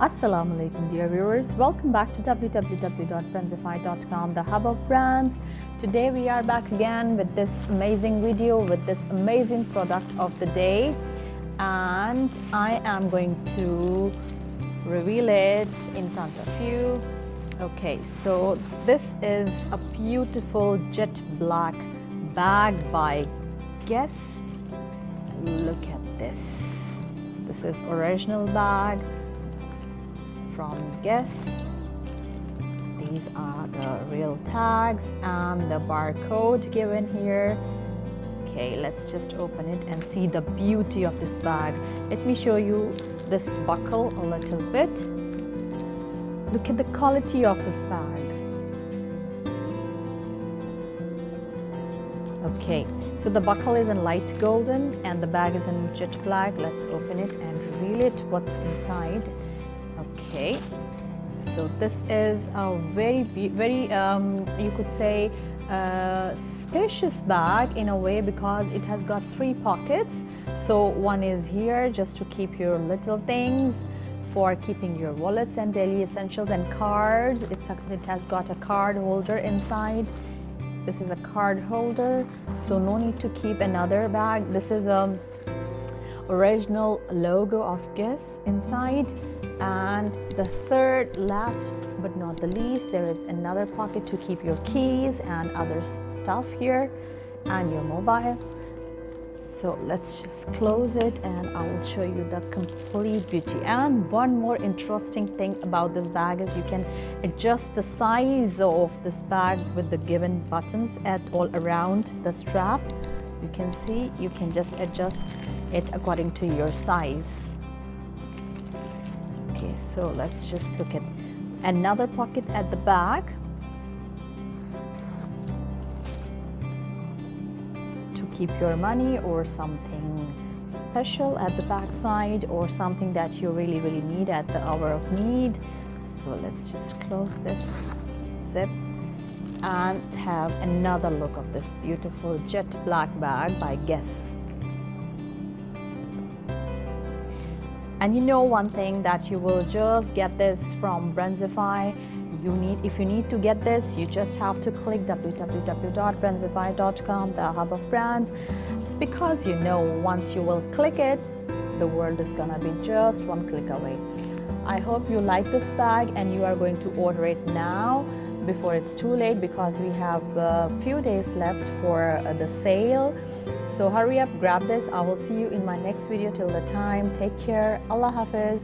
Assalamu alaikum, dear viewers. Welcome back to www.brandzify.com, the hub of brands. Today we are back again with this amazing video with this amazing product of the day, and I am going to reveal it in front of you. Okay, so this is a beautiful jet black bag by Guess. Look at this. This is original bag from Guess. These are the real tags and the barcode given here. Okay, let's just open it and see the beauty of this bag. Let me show you this buckle a little bit. Look at the quality of this bag. Okay, so the buckle is in light golden and the bag is in jet black. Let's open it and reveal it. What's inside? Okay, so this is a very, very, um, you could say, uh, spacious bag in a way because it has got three pockets. So one is here just to keep your little things for keeping your wallets and daily essentials and cards. It's a, it has got a card holder inside. This is a card holder, so no need to keep another bag. This is a original logo of Guess inside. And the third, last but not the least, there is another pocket to keep your keys and other stuff here and your mobile. So let's just close it and I will show you the complete beauty. And one more interesting thing about this bag is you can adjust the size of this bag with the given buttons at all around the strap. You can see you can just adjust it according to your size. Okay, so let's just look at another pocket at the back. To keep your money or something special at the back side or something that you really, really need at the hour of need. So let's just close this zip and have another look of this beautiful jet black bag by Guess. And you know one thing that you will just get this from Brandzify. You need, if you need to get this, you just have to click www.brandzify.com, the hub of brands, because you know once you will click it, the world is gonna be just one click away. I hope you like this bag and you are going to order it now before it's too late because we have a few days left for uh, the sale so hurry up, grab this. I will see you in my next video. Till the time, take care. Allah Hafiz.